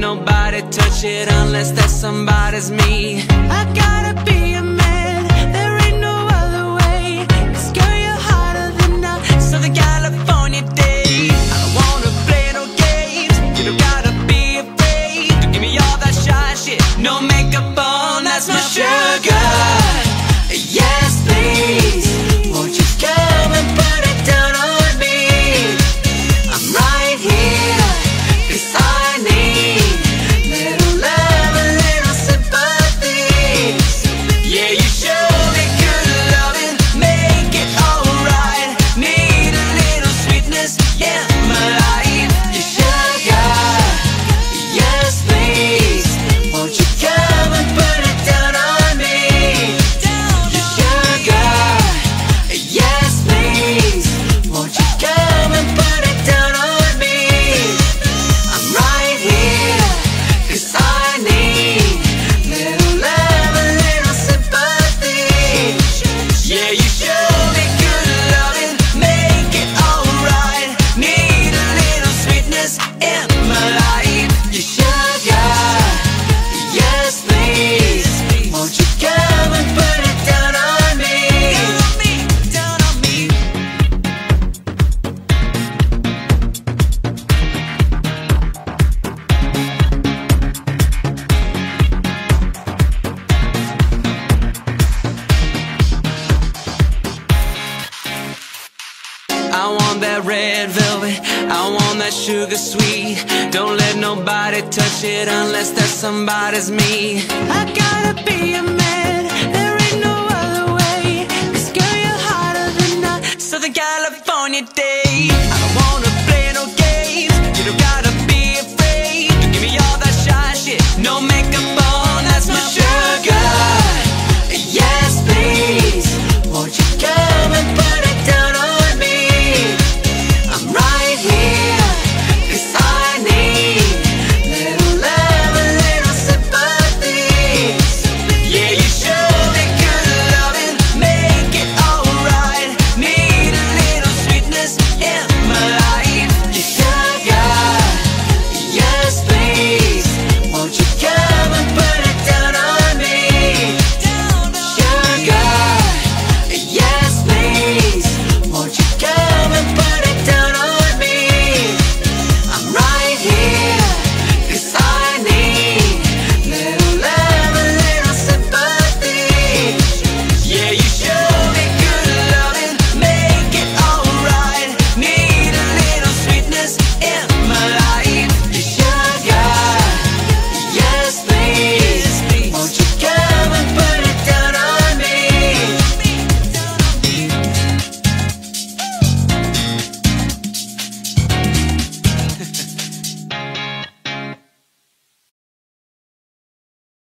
nobody touch it unless that somebody's me. I gotta be dreams that red velvet. I want that sugar sweet. Don't let nobody touch it unless that somebody's me. I gotta be a man.